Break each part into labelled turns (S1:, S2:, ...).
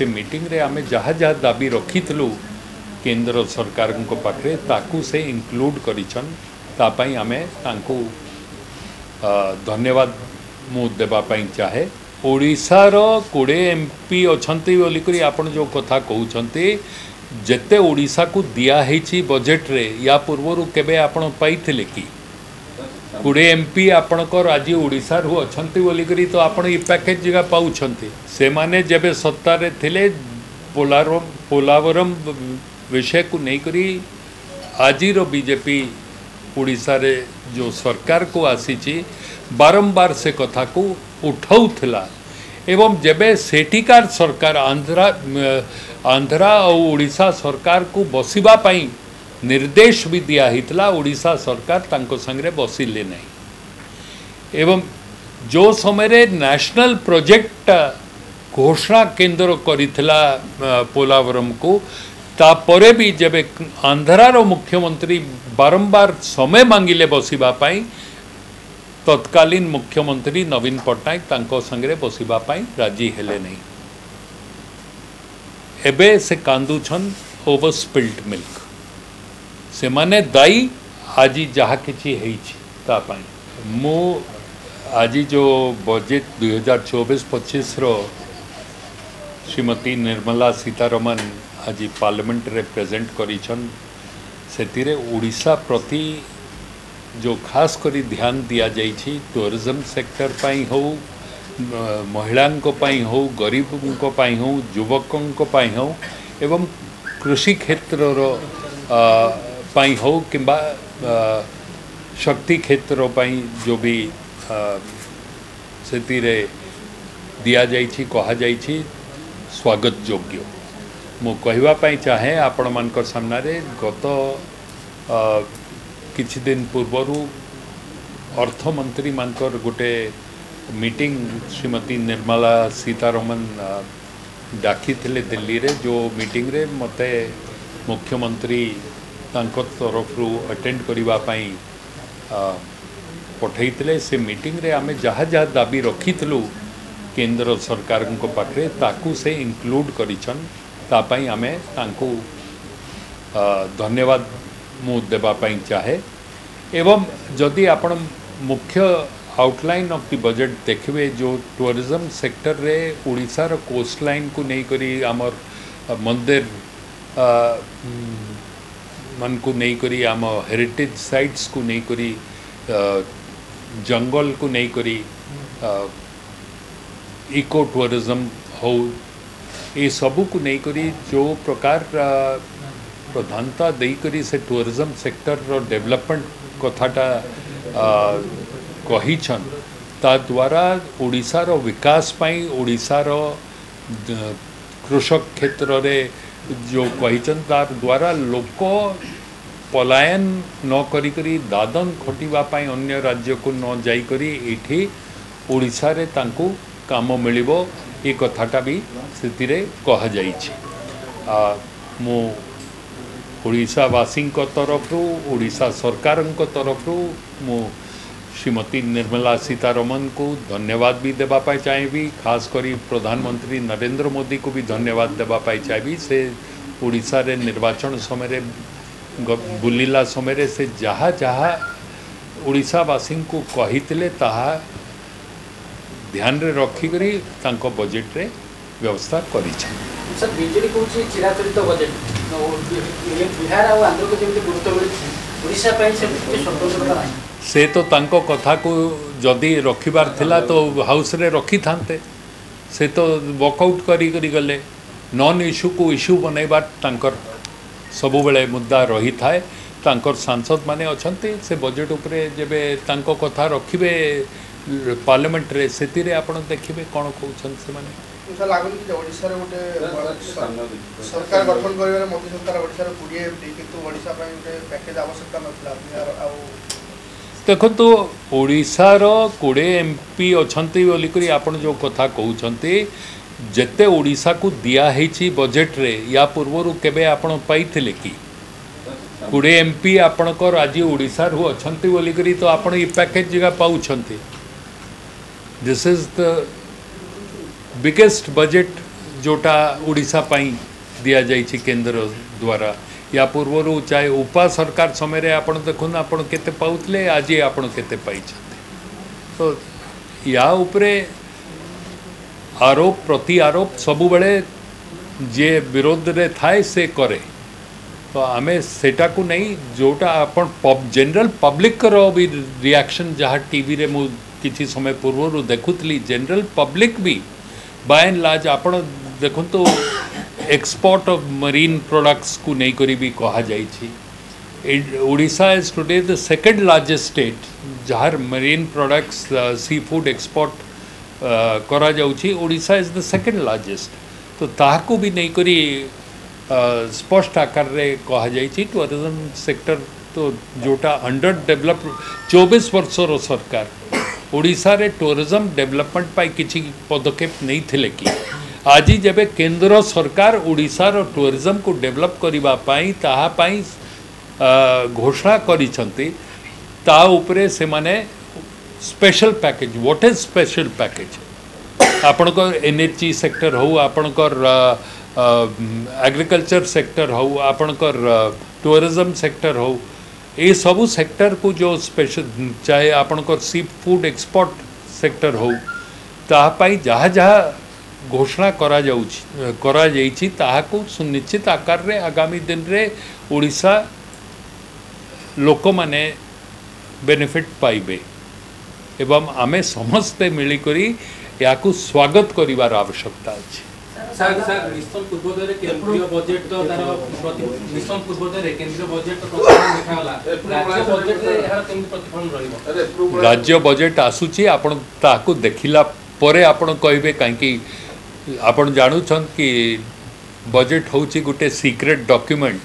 S1: से मीटिंग रे आमे जहाँ जा दाबी रखीलु केन्द्र सरकार को पाखे से इनक्लूड कर धन्यवाद मु देवाई चाहे ओडार कोड़े एम पी अच्छा बोलकर आप जो कथा कहते जिते को दिया बजेट्रे या पूर्वर के पाई कि କୋଡ଼ିଏ ଏମ୍ ପି ଆପଣଙ୍କର ଆଜି ଓଡ଼ିଶାରୁ ଅଛନ୍ତି ବୋଲିକରି ତ ଆପଣ ଏ ପ୍ୟାକେଜ୍ ଜାଗା ପାଉଛନ୍ତି ସେମାନେ ଯେବେ ସତ୍ତାରେ ଥିଲେ ପୋଲାରମ ପୋଲାବରମ ବିଷୟକୁ ନେଇକରି ଆଜିର ବିଜେପି ଓଡ଼ିଶାରେ ଯେଉଁ ସରକାରକୁ ଆସିଛି ବାରମ୍ବାର ସେ କଥାକୁ ଉଠାଉଥିଲା ଏବଂ ଯେବେ ସେଠିକାର ସରକାର ଆନ୍ଧ୍ରା ଆନ୍ଧ୍ରା ଆଉ ଓଡ଼ିଶା ସରକାରକୁ ବସିବା ପାଇଁ निर्देश भी दिया ओडा सरकार बसिले बस एवं जो समय रे नेशनल प्रोजेक्ट घोषणा केन्द्र कर पोलावरम को तापर भी जब आंध्रार मुख्यमंत्री बारंबार समय मांगे बस तत्कालीन मुख्यमंत्री नवीन पट्टनायक बस राजी हेले नहीं। एबे से कांदुन ओवर स्पिल्ड मिल्क ସେମାନେ ଦାୟୀ ଆଜି ଯାହା କିଛି ହେଇଛି ତା ପାଇଁ ମୁଁ ଆଜି ଯେଉଁ ବଜେଟ୍ ଦୁଇହଜାର ଚବିଶ ପଚିଶର ଶ୍ରୀମତୀ ନିର୍ମଳା ସୀତାରମଣ ଆଜି ପାର୍ଲିଆମେଣ୍ଟରେ ପ୍ରେଜେଣ୍ଟ କରିଛନ୍ ସେଥିରେ ଓଡ଼ିଶା ପ୍ରତି ଯେଉଁ ଖାସ କରି ଧ୍ୟାନ ଦିଆଯାଇଛି ଟୁରିଜମ୍ ସେକ୍ଟର ପାଇଁ ହେଉ ମହିଳାଙ୍କ ପାଇଁ ହେଉ ଗରିବଙ୍କ ପାଇଁ ହେଉ ଯୁବକଙ୍କ ପାଇଁ ହେଉ ଏବଂ କୃଷି କ୍ଷେତ୍ରର पाई हो कि शक्ति क्षेत्र जो भी स्थिति रे दिया जाई कहा जाई स्वागत योग्य मुझापी चाहे आपण मान गत किद पूर्वर अर्थमंत्री मान गोटे मीटिंग श्रीमती निर्मला सीतारमन डाकि दिल्ली रे जो मीटिंग रे मत मुख्यमंत्री तरफ अटेड करने पठले से मीटिंग रे आमे जहाँ जहाँ दाबी रखीलु केन्द्र सरकार को पाखे से इनक्लूड आमे कर धन्यवाद मु देवाई चाहे एवं जदि आप मुख्य आउटलाइन ऑफ दि बजेट देखिए जो टूरिज्म सेक्टर रे ओडार कोस्टलाइन को लेकर आमर मंदिर मान को नहींकर आम हेरिटेज सैट्स को नहींकर जंगल को नहींकर इको टूरिज्म हो ये सब कु नहींकर जो प्रकार प्रधानता देकर से टूरिज्म सेक्टर डेवलपमेंट कथाटा कही द्वारा ओडार विकास ओडार कृषक क्षेत्र में ଯେଉଁ କହିଛନ୍ତି ତା ଦ୍ୱାରା ଲୋକ ପଲାୟନ ନ କରିକରି ଦାଦନ ଖଟିବା ପାଇଁ ଅନ୍ୟ ରାଜ୍ୟକୁ ନ ଯାଇକରି ଏଇଠି ଓଡ଼ିଶାରେ ତାଙ୍କୁ କାମ ମିଳିବ ଏ କଥାଟା ବି ସେଥିରେ କୁହାଯାଇଛି ମୁଁ ଓଡ଼ିଶାବାସୀଙ୍କ ତରଫରୁ ଓଡ଼ିଶା ସରକାରଙ୍କ ତରଫରୁ ମୁଁ श्रीमती निर्मला सीतारमन को धन्यवाद भी देवाई चाहे भी खास करी प्रधानमंत्री नरेंद्र मोदी को भी धन्यवाद देवाई चाहे भी से ओडा निर्वाचन समय बुलला समय से जहा जहा को कही ध्यान रे रखी बजेट रे व्यवस्था कर से तो कथा को जदि रखबार थिला तो हाउस रे रखी था से तो वर्कआउट करी गले नन इश्यू को इश्यू बनवाबार सब बड़े मुद्दा रही थाए सांसद माने मैंने से बजेट जब तक कथा रखिए पार्लियामेंट रे से आप देखिए कौन कौन से माने
S2: सरकार गठन
S1: ଦେଖନ୍ତୁ ଓଡ଼ିଶାର କୋଡ଼ିଏ ଏମ୍ ପି ଅଛନ୍ତି ବୋଲିକରି ଆପଣ ଯେଉଁ କଥା କହୁଛନ୍ତି ଯେତେ ଓଡ଼ିଶାକୁ ଦିଆହେଇଛି ବଜେଟ୍ରେ ୟା ପୂର୍ବରୁ କେବେ ଆପଣ ପାଇଥିଲେ କି କୋଡ଼ିଏ ଏମ୍ ପି ଆପଣଙ୍କର ଆଜି ଓଡ଼ିଶାରୁ ଅଛନ୍ତି ବୋଲିକରି ତ ଆପଣ ଏ ପ୍ୟାକେଜ୍ ଜାଗା ପାଉଛନ୍ତି this is the biggest budget ଯେଉଁଟା ଓଡ଼ିଶା ପାଇଁ ଦିଆଯାଇଛି କେନ୍ଦ୍ର ଦ୍ୱାରା या यापूर्वरू चाहे उपा सरकार समय आपण देखून आपण केते पावतले आजी आपण तो या उपरे आरोप प्रति आरोप सब बड़े जे विरोध रे थाए से करे तो आम से नहीं जोटा आपण पब जनरल पब्लिक रो भी रिएक्शन जहाँ टीवी रे मु किसी समय पूर्व देखुली जनरल पब्लिक भी बाय एंड लार्ज आपण देखु तो एक्सपोर्ट ऑफ मरीन प्रोडक्ट्स को नहींकोरी भी कहा जाए Odisha is today the second largest state जहाँ marine products sea food export करा Odisha is the second largest तो ताकू भी नहींकोरी uh, स्पष्ट आकार रे कहा जाए टूरिज्म सेक्टर तो जोटा अंडर डेवलप चौबीस वर्ष रो सरकार ओडिशा रे टूरिज्म डेवलपमेंट पाई किसी पदकेप नहीं थे कि ଆଜି ଯେବେ କେନ୍ଦ୍ର ସରକାର ଓଡ଼ିଶାର ଟୁରିଜମକୁ ଡେଭଲପ୍ କରିବା ପାଇଁ ତାହା ପାଇଁ ଘୋଷଣା କରିଛନ୍ତି ତା ଉପରେ ସେମାନେ special package what is special package ଆପଣଙ୍କ ଏନର୍ଜି ସେକ୍ଟର ହେଉ ଆପଣଙ୍କର एग्रीकल्चर सेक्टर हो आपणकर टूरिज्म सेक्टर हो ये सबू सेक्टर को जो स्पेशल चाहे आपणकर सी फूड एक्सपोर्ट सेक्टर हो तापाई जहाँ जहाँ ঘোষণা করা যাওচি করা যাইচি তাাকো নিশ্চিত আকর রে আগামী দিন রে ওড়িশা লোকমানে বেনিফিট পাইবে এবাম আমি সমস্তে মিলি করি ইয়াকো স্বাগত করিবার আবশ্যকতা আছে
S3: স্যার নিসন্ত পূর্বের কেন্দ্রীয় বাজেট তো তার নিসন্ত পূর্বের কেন্দ্রীয় বাজেট তো দেখালা রাজ্য বাজেট ইহা তে নি প্রতিফলন রইবে
S1: রাজ্য বাজেট আসুচি आपण তাাকো দেখিলা পরে आपण কইবে কাইকে आप जानुन कि बजेट हूँ गोटे secret document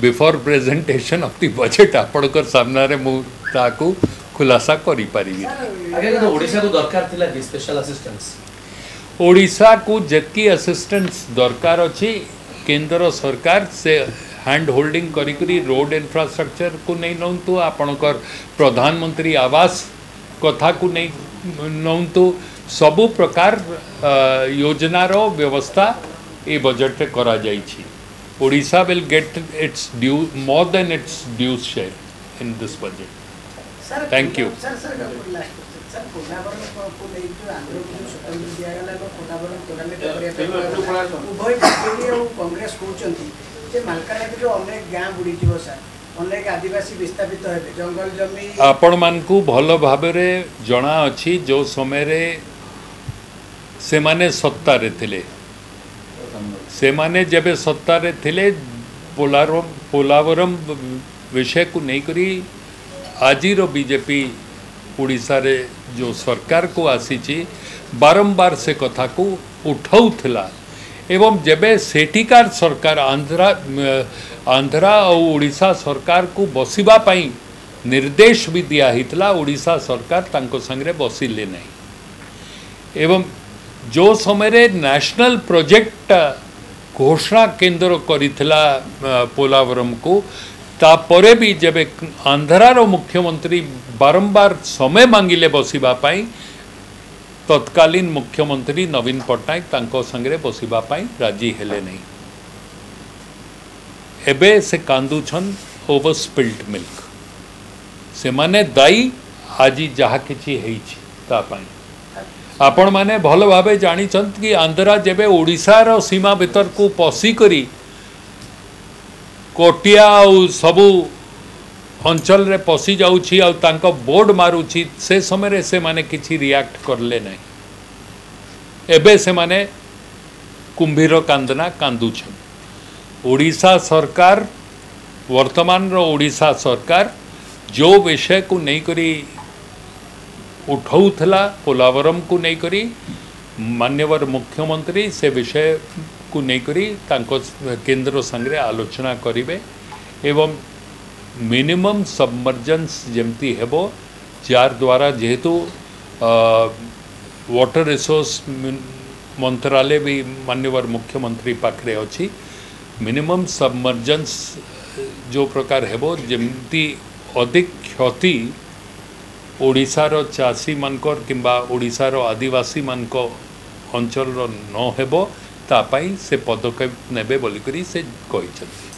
S1: before presentation of the budget आपण सामन मुझे खुलासा
S4: करशा
S1: को जी असिस्टेंस दरकार अच्छी केन्द्र सरकार से हैंड होल्डिंग करी रोड इंफ्रास्ट्रक्चर को नहीं नौतु आपणकर प्रधानमंत्री आवास कथा को नहीं नौतु ସବୁ ପ୍ରକାର ଯୋଜନାର ବ୍ୟବସ୍ଥା ଏ ବଜେଟ୍ରେ କରାଯାଇଛି Odisha will get its due more than its due share in this budget thank you
S5: Congress
S6: କହୁଛନ୍ତି
S5: ଯେ ମାଲକାନଗିରିର
S6: ଅନେକ
S5: ଗାଁ ବୁଡ଼ିଯିବ ସାର୍ ଅନେକ ଆଦିବାସୀ ବିସ୍ଥାପିତ ହେବେ ଜଙ୍ଗଲ ଜମି
S1: ଆପଣମାନଙ୍କୁ ଭଲ ଭାବରେ ଜଣାଅଛି ଯେଉଁ ସମୟରେ ସେମାନେ ସତ୍ତାରେ ଥିଲେ ସେମାନେ ଯେବେ ସତ୍ତାରେ ଥିଲେ ପୋଲାର ପୋଲାବରମ ବିଷୟକୁ ନେଇକରି ଆଜିର ବିଜେପି ଓଡ଼ିଶାରେ ଯେଉଁ ସରକାରକୁ ଆସିଛି ବାରମ୍ବାର ସେ କଥାକୁ ଉଠାଉଥିଲା ଏବଂ ଯେବେ ସେଠିକାର ସରକାର ଆନ୍ଧ୍ରା ଆନ୍ଧ୍ରା ଆଉ ଓଡ଼ିଶା ସରକାରକୁ ବସିବା ପାଇଁ ନିର୍ଦ୍ଦେଶ ବି ଦିଆହେଇଥିଲା ଓଡ଼ିଶା ସରକାର ତାଙ୍କ ସାଙ୍ଗରେ ବସିଲେ ନାହିଁ ଏବଂ जो समय नेशनल प्रोजेक्ट घोषणा केन्द्र कर पोलावरम को तापर भी जब आंध्रार मुख्यमंत्री बारंबार समय मांगे बसवाई तत्कालीन मुख्यमंत्री नवीन पट्टनायक संगे बसवापी राजी हेले एबे से कांदुन ओवर स्पिल्ड मिल्क से मैंने दायी आज जहा कि ताप ଆପଣମାନେ ଭଲ ଭାବେ ଜାଣିଛନ୍ତି କି ଆନ୍ଧ୍ରା ଯେବେ ଓଡ଼ିଶାର ସୀମା ଭିତରକୁ ପଶିକରି କୋଟିଆ ଆଉ ସବୁ ଅଞ୍ଚଳରେ ପଶିଯାଉଛି ଆଉ ତାଙ୍କ ବୋର୍ଡ଼ ମାରୁଛି ସେ ସମୟରେ ସେମାନେ କିଛି ରିଆକ୍ଟ କଲେ ନାହିଁ ଏବେ ସେମାନେ କୁମ୍ଭୀର କାନ୍ଦନା କାନ୍ଦୁଛନ୍ତି ଓଡ଼ିଶା ସରକାର ବର୍ତ୍ତମାନର ଓଡ଼ିଶା ସରକାର ଯେଉଁ ବିଷୟକୁ ନେଇକରି उठाऊला पोलावरम को लेकर मान्यवर मुख्यमंत्री से विषय को लेकर केन्द्र सागर आलोचना करे एवं मिनिमम सबमर्जेन्स जमती हेबो जार द्वारा जेहेतु वाटर रिसोर्स मंत्रालय भी मान्यवर मुख्यमंत्री पाखे अच्छी मिनिमम सबमर्जेन्स जो प्रकार हेबो जमती अधिक क्षति ଓଡ଼ିଶାର ଚାଷୀମାନଙ୍କର କିମ୍ବା ଓଡ଼ିଶାର ଆଦିବାସୀମାନଙ୍କ ଅଞ୍ଚଳର ନ ହେବ ତା ପାଇଁ ସେ ପଦକ୍ଷେପ ନେବେ ବୋଲିକରି ସେ କହିଛନ୍ତି